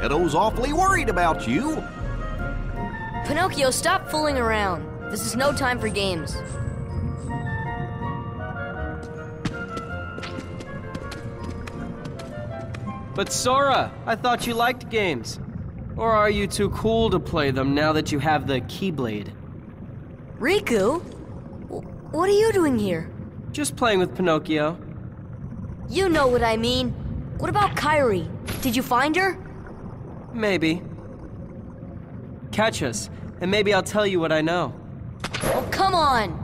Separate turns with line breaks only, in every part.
Geppetto's awfully worried about you.
Pinocchio, stop fooling around. This is no time for games.
But Sora, I thought you liked games. Or are you too cool to play them now that you have the Keyblade?
Riku? wh- What are you doing here?
Just playing with Pinocchio.
You know what I mean. What about Kairi? Did you find her?
Maybe. Catch us, and maybe I'll tell you what I know.
Oh, come on!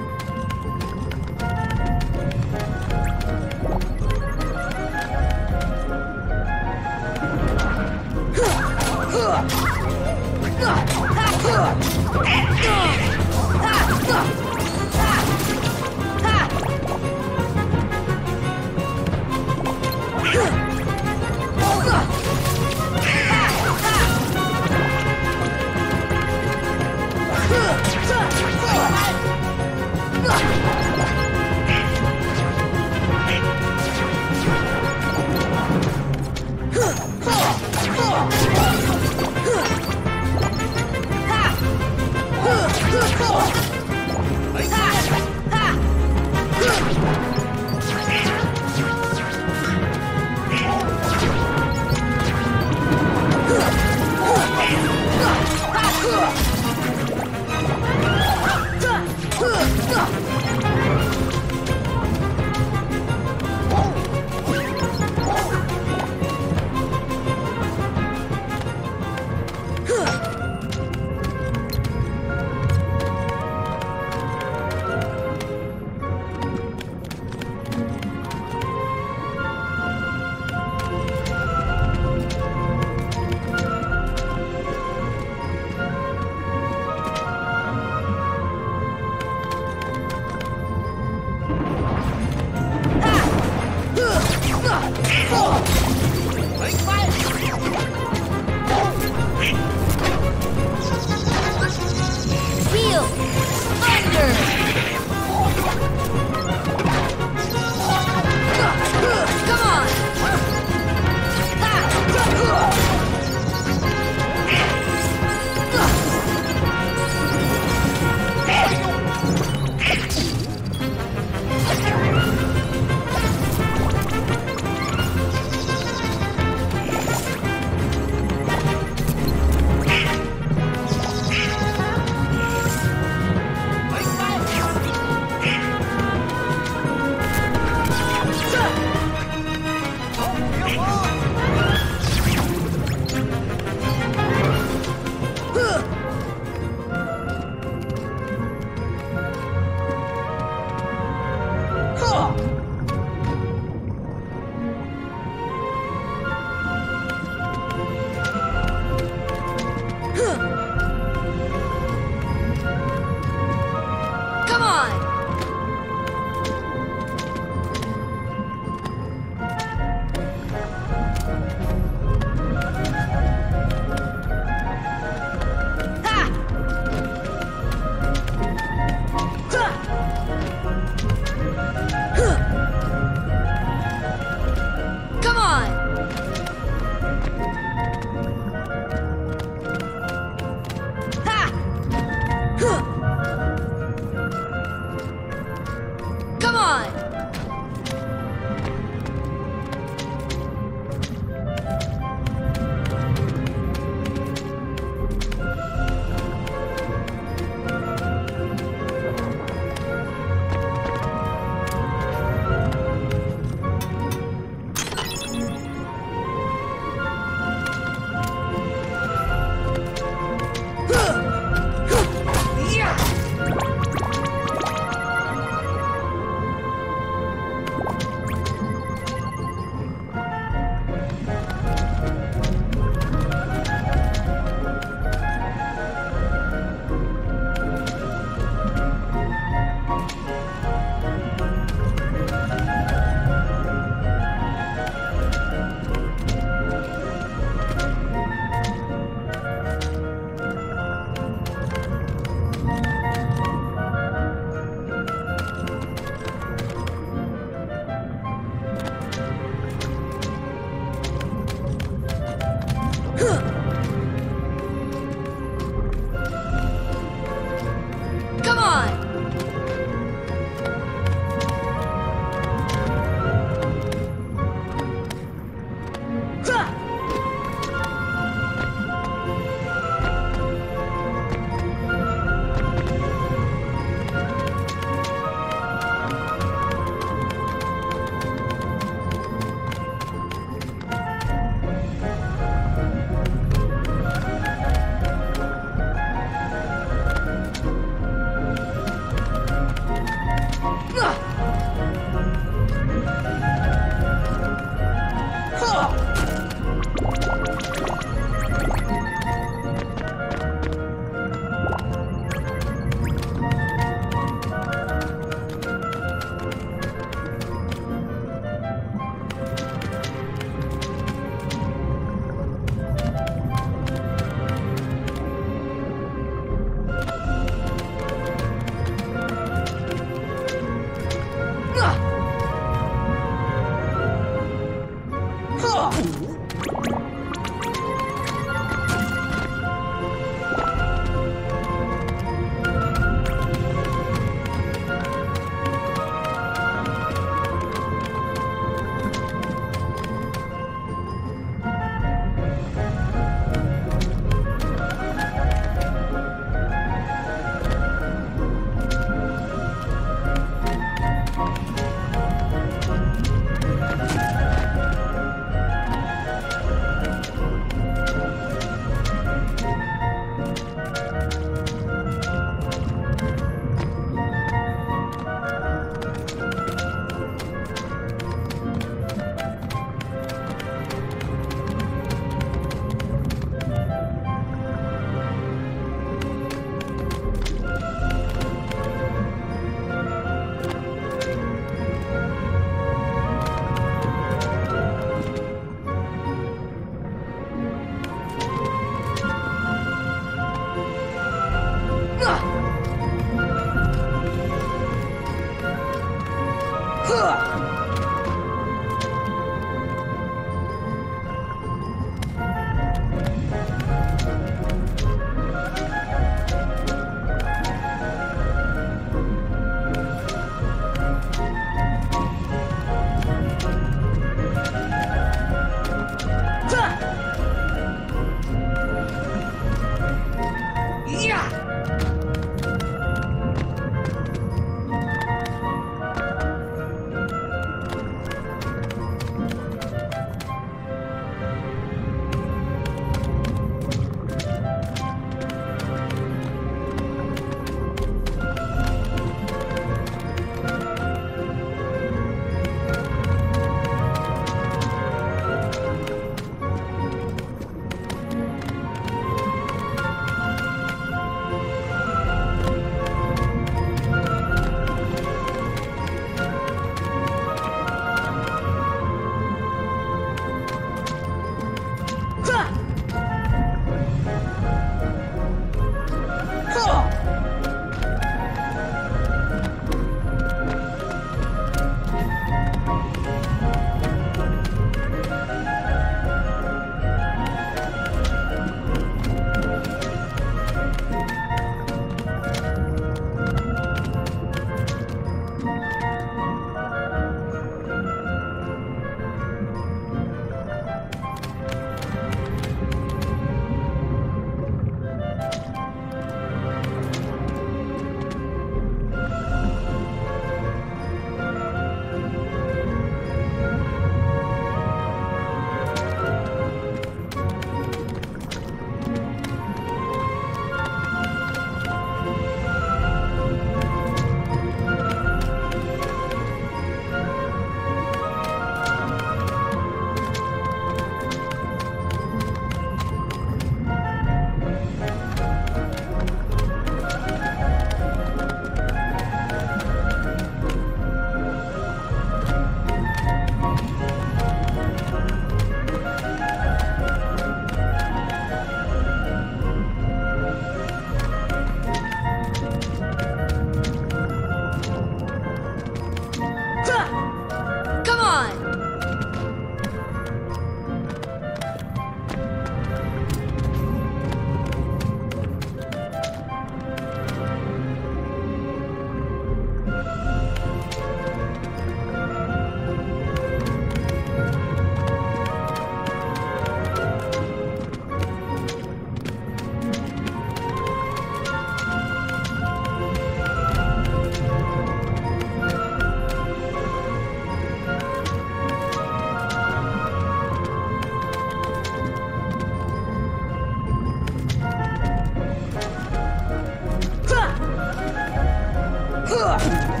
呃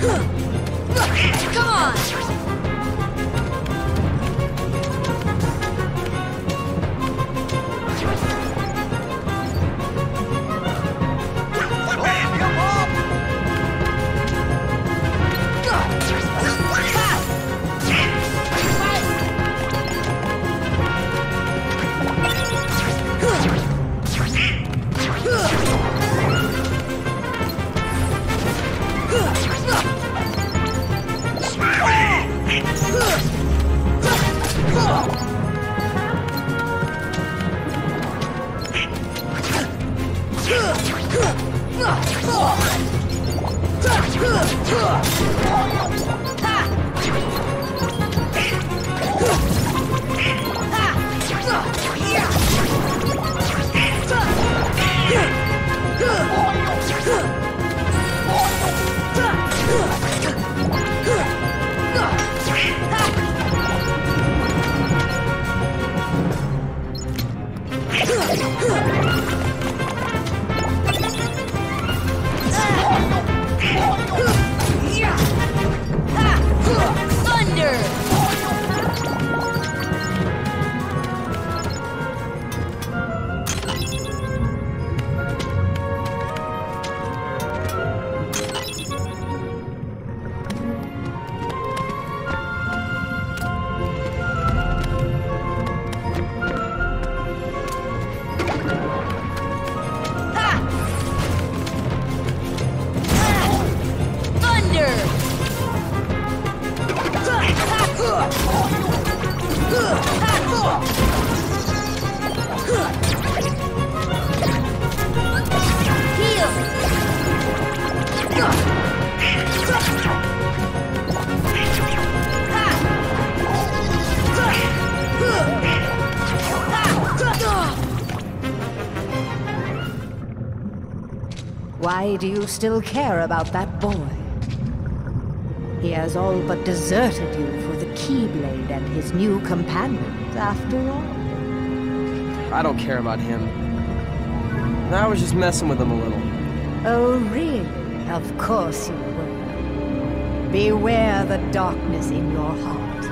Come on!
Why do you still care about that boy? He has all but deserted you for the Keyblade and his new companions, after all.
I don't care about him. I was just messing with him a little.
Oh, really? Of course you were. Beware the darkness in your heart.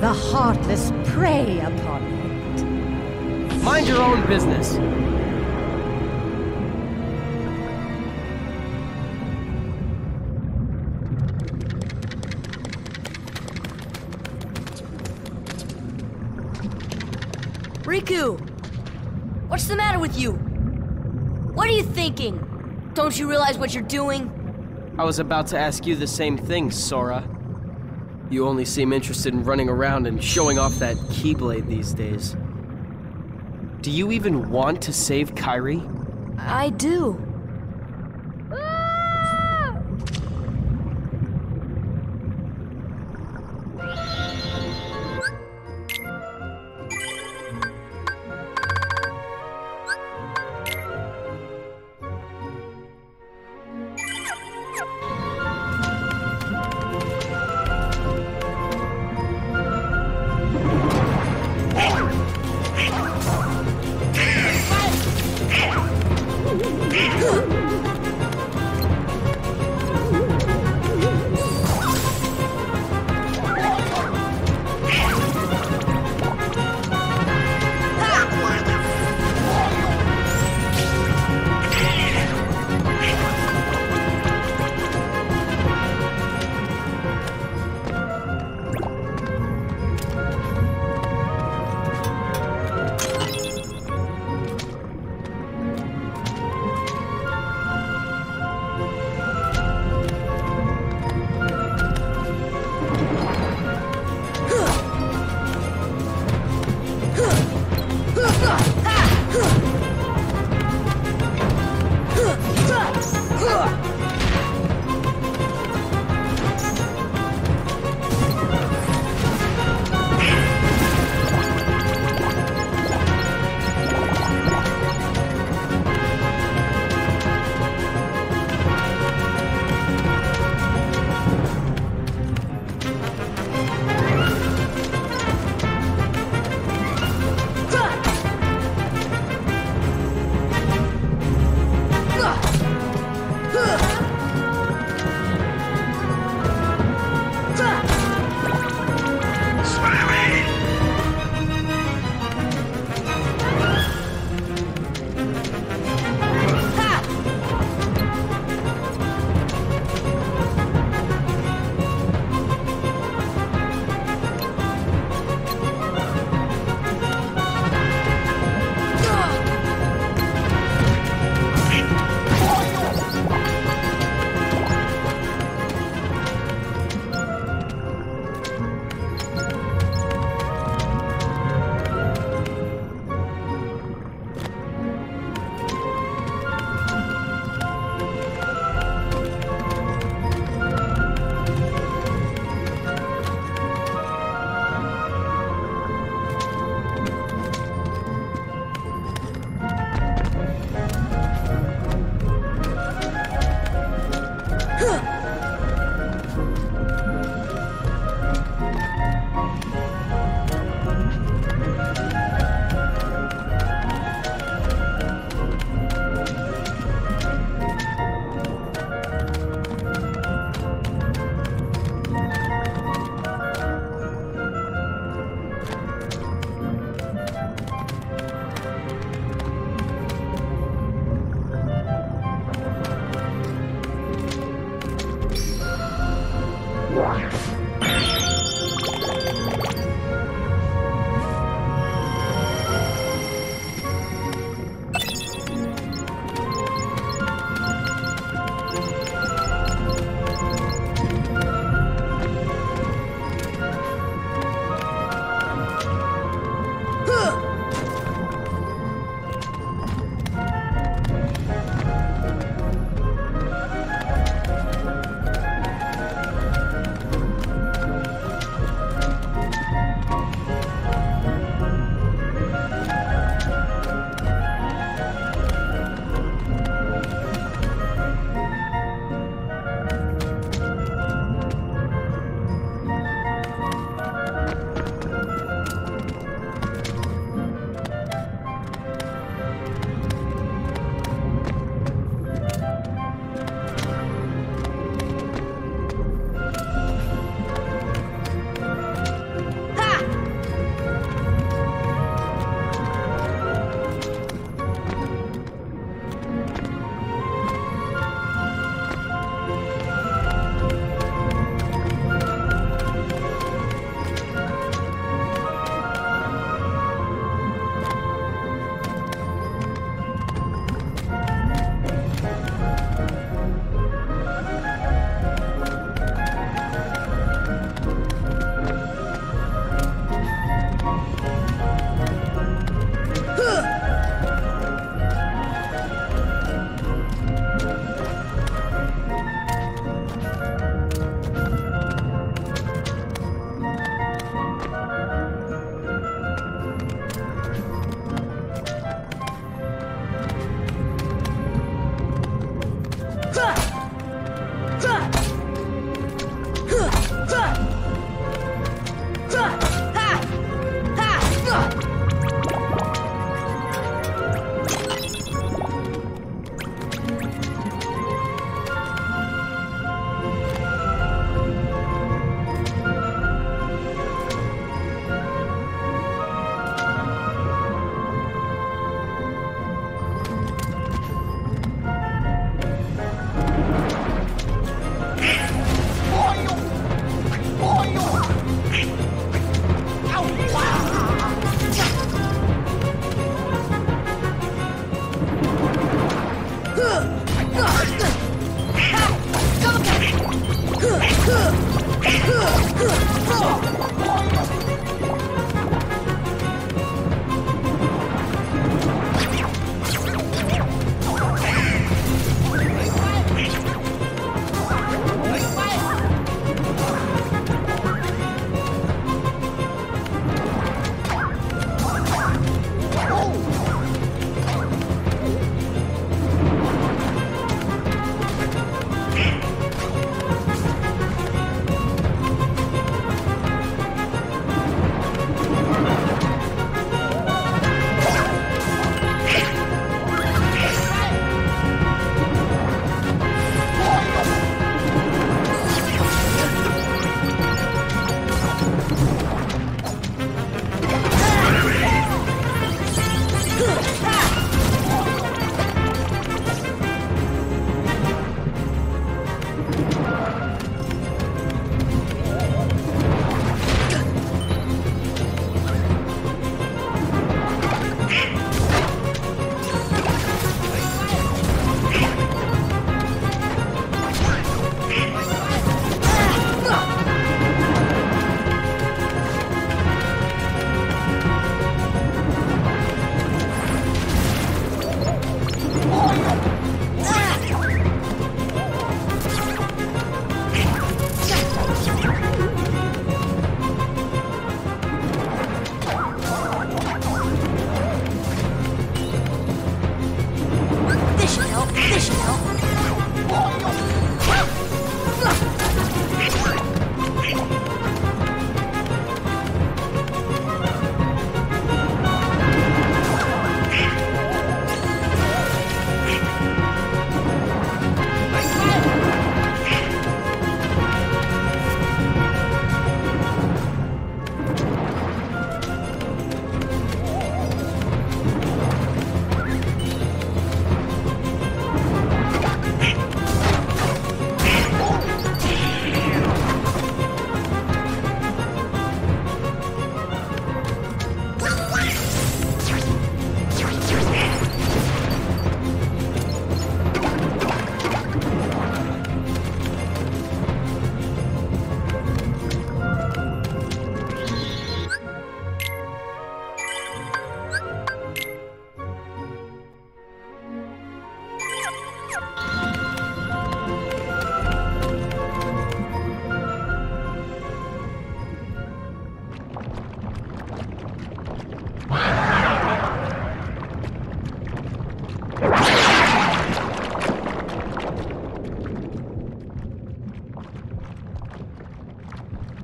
The heartless prey upon it.
Mind your own business.
Riku! What's the matter with you? What are you thinking? Don't you realize what you're doing?
I was about to ask you the same thing, Sora. You only seem interested in running around and showing off that Keyblade these days. Do you even want to save Kairi?
I do.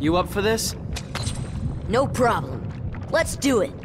You up for this?
No problem. Let's do it.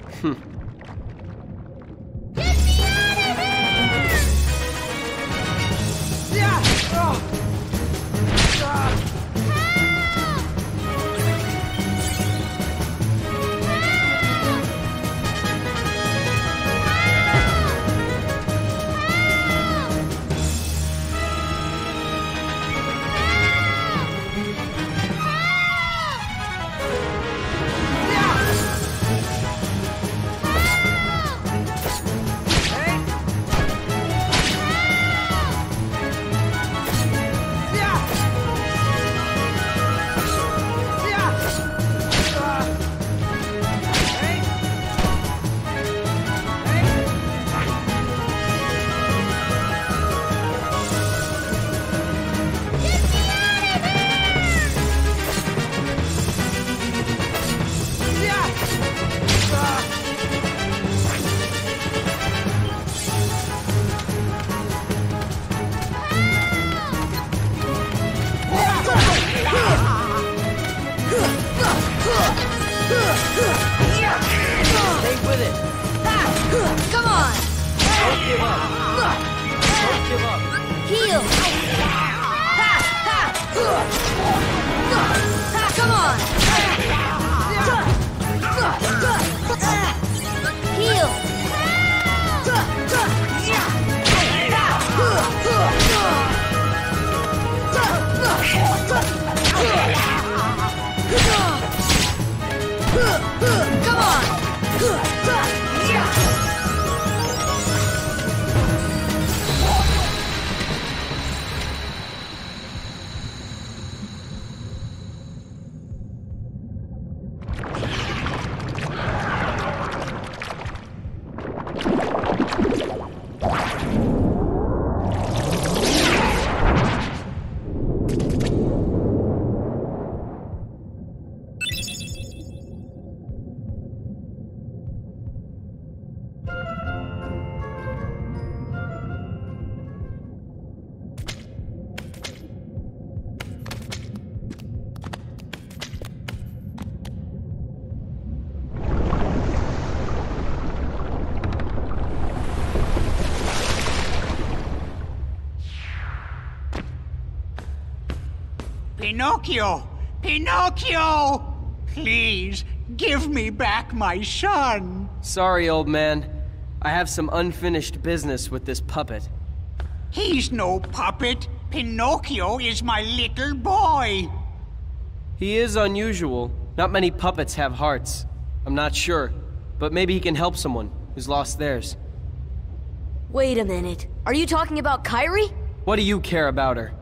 Pinocchio! Pinocchio! Please, give me back my son!
Sorry, old man. I have some unfinished business with this puppet.
He's no puppet. Pinocchio is my little boy.
He is unusual. Not many puppets have hearts. I'm not sure, but maybe he can help someone who's lost theirs.
Wait a minute. Are you talking about Kairi?
What do you care about her?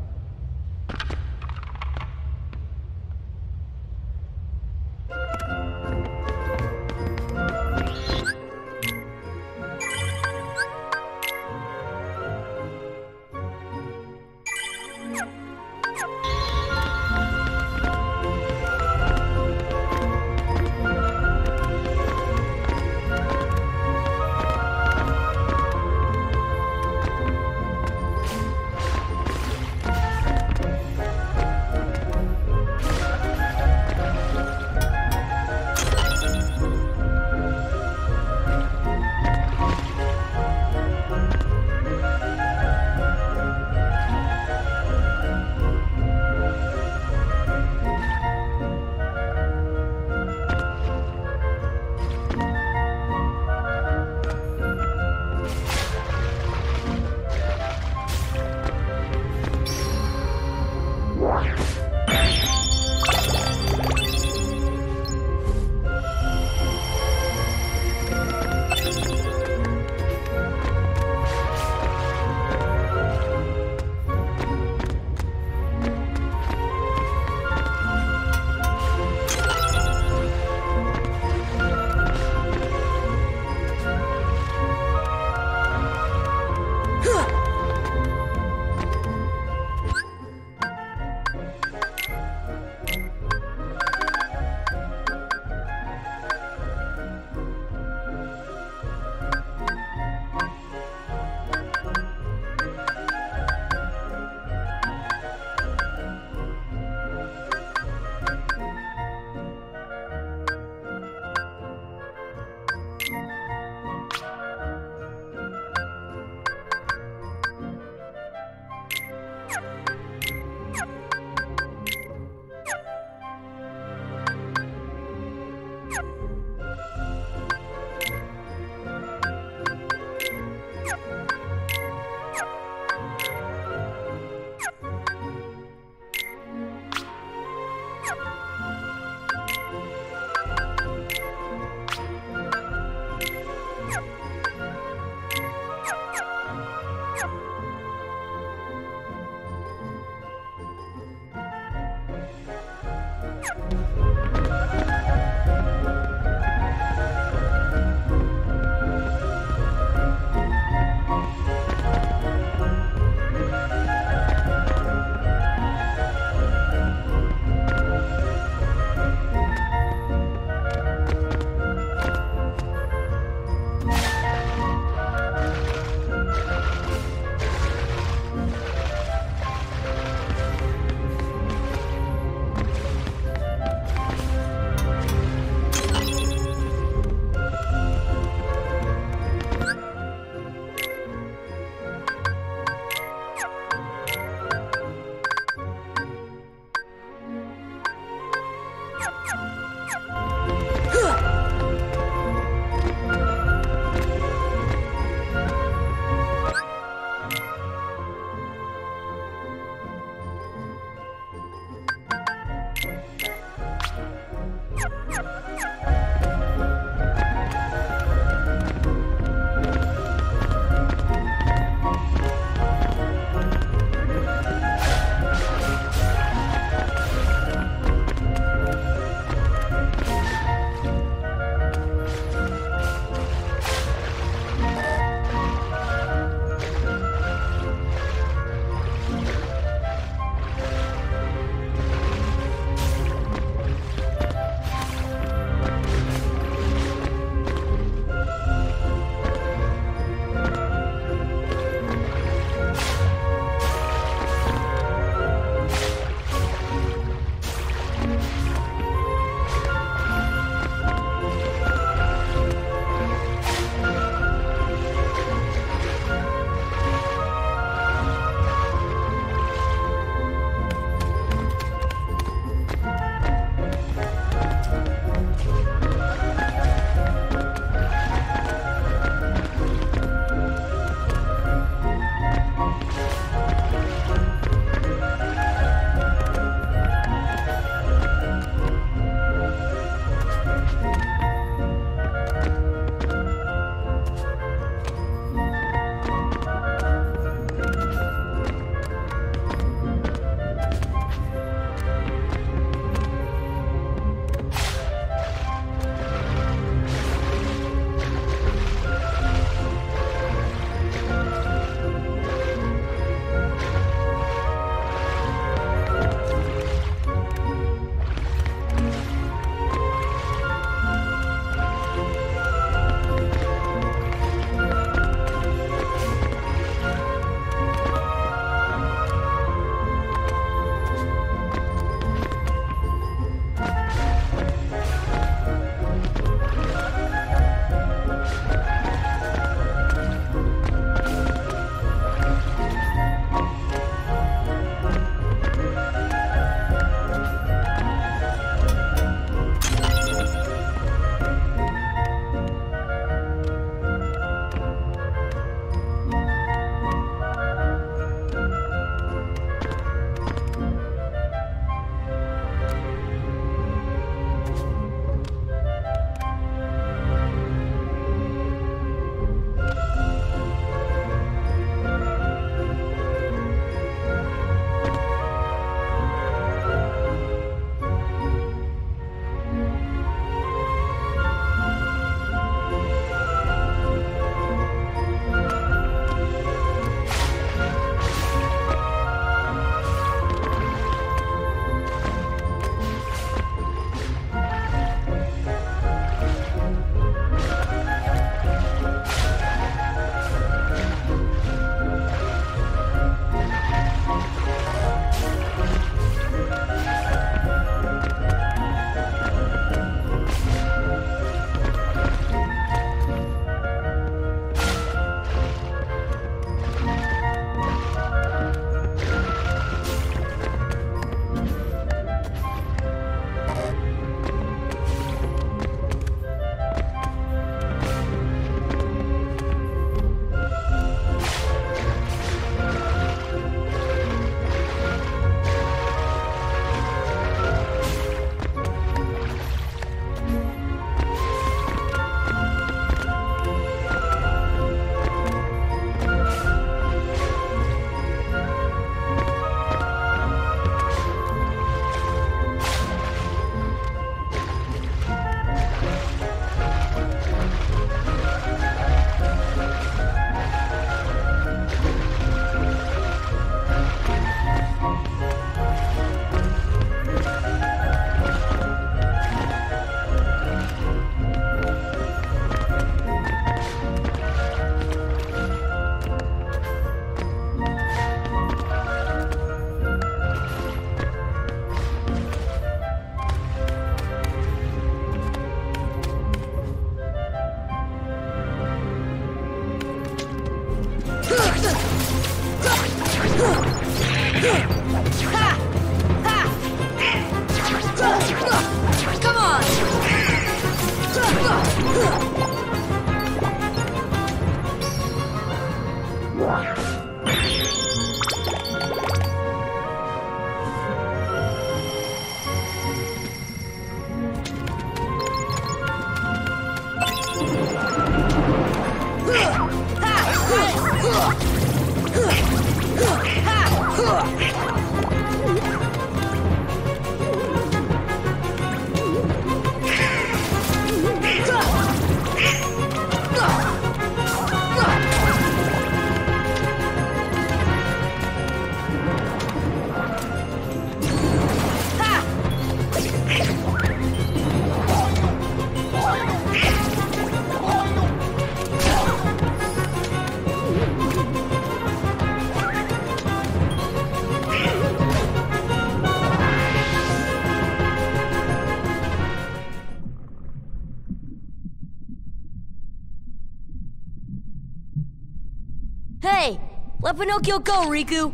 Pinocchio go, Riku!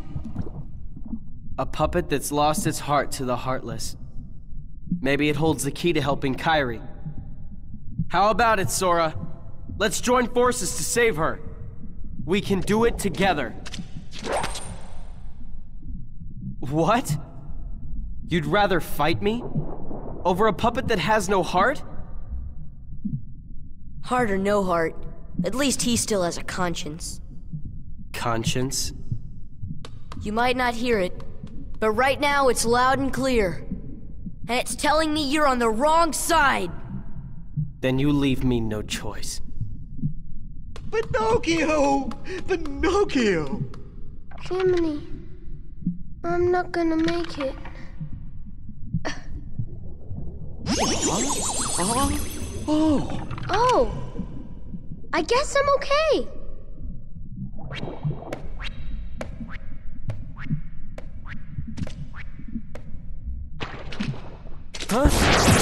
A puppet that's lost its heart to the heartless. Maybe it holds the key to helping Kairi. How about it, Sora? Let's join forces to save her. We can do it together. What? You'd rather fight me? Over a puppet that has no heart?
Heart or no heart, at least he still has a conscience.
Conscience?
You might not hear it, but right now it's loud and clear. And it's telling me you're on the wrong side!
Then you leave me no choice.
Pinocchio! Pinocchio!
Jiminy, I'm not gonna make it.
Oh,
Oh, I guess I'm okay.
Huh?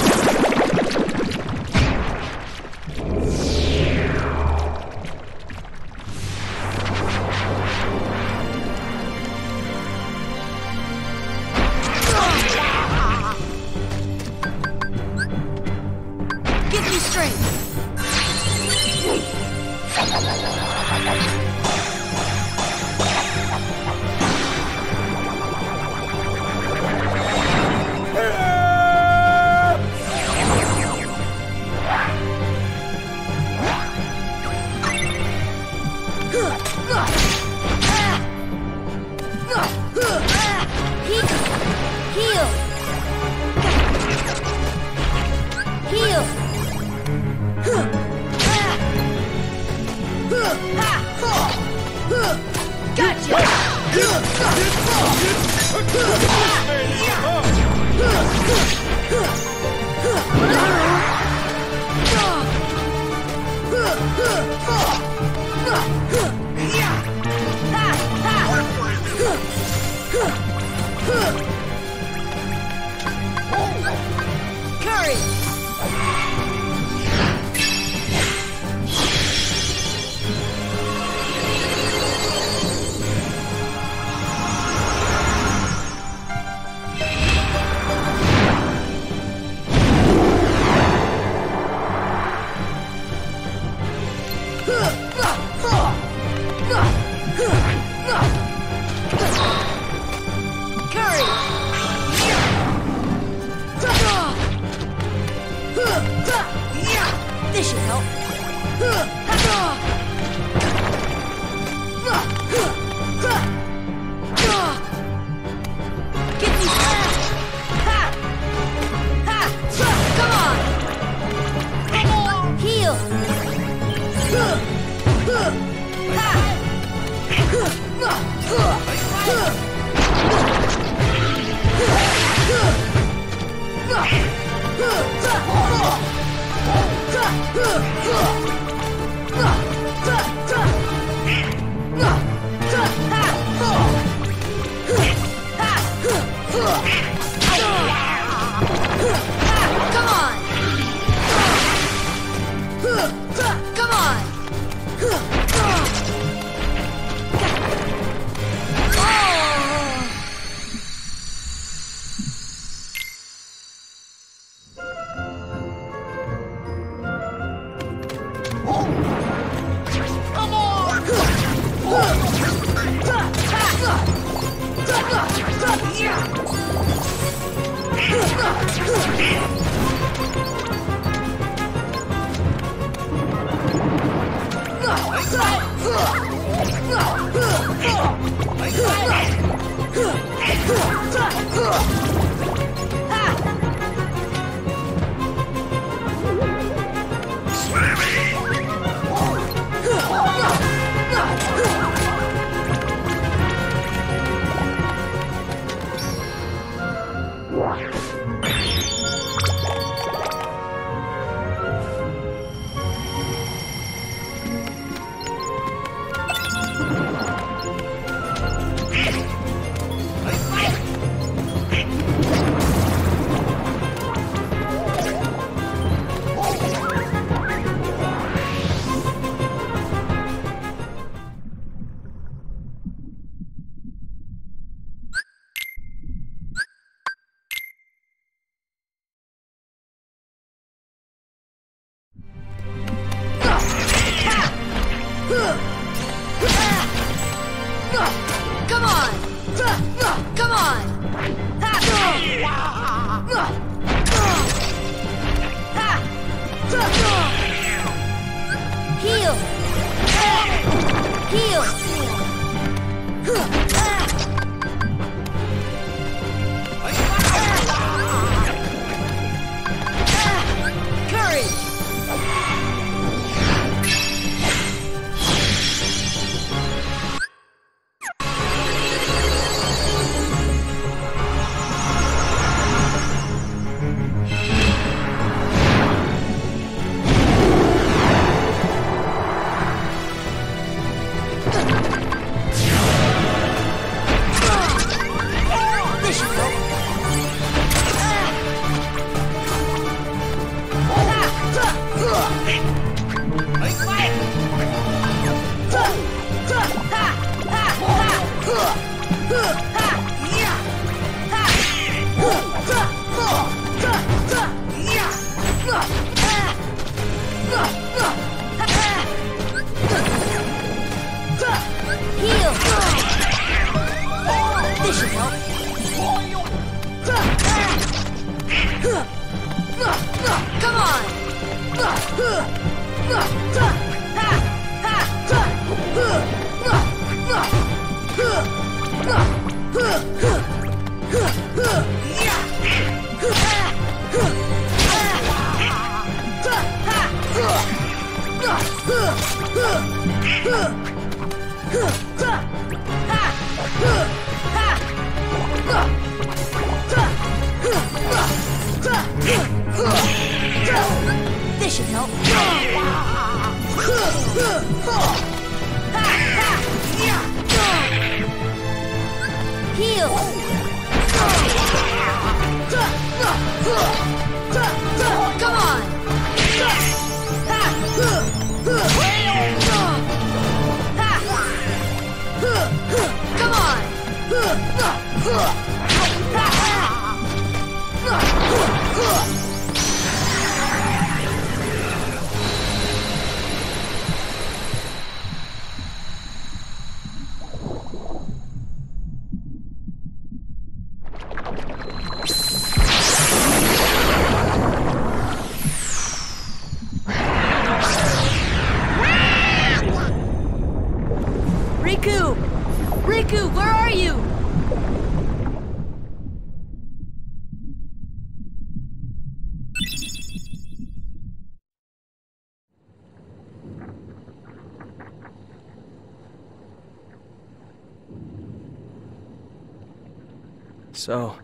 So,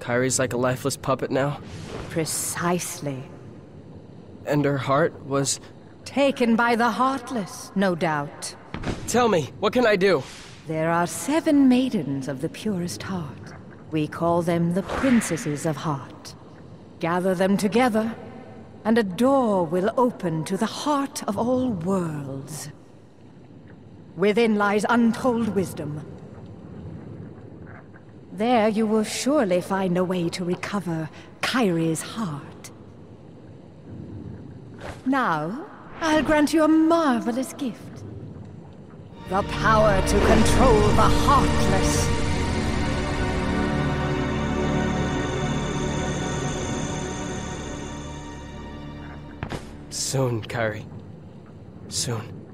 Kairi's like a lifeless puppet now?
Precisely.
And her heart was.
Taken by the heartless, no doubt.
Tell me, what can I do?
There are seven maidens of the purest heart. We call them the princesses of heart. Gather them together, and a door will open to the heart of all worlds. Within lies untold wisdom. There you will surely find a way to recover Kairi's heart. Now, I'll grant you a marvelous gift. The power to control the heartless.
Soon, Kyrie. Soon.